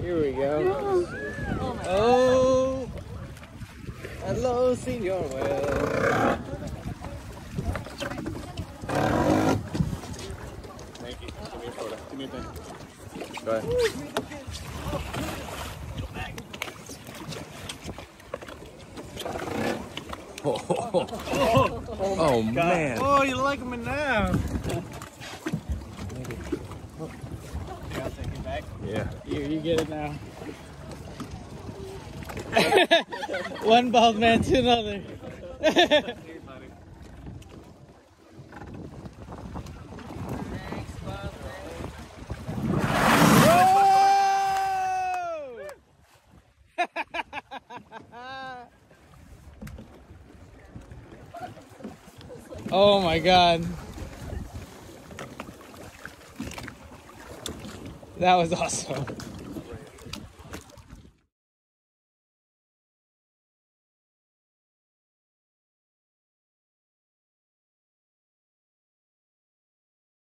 Here we go. Oh, hello, Senor Will. Thank you. Give me a photo. Give me a thing. Go ahead. Oh, oh man. Oh, you like them now? Yeah. Here, you get it now. One bald man to another. oh my god. That was awesome.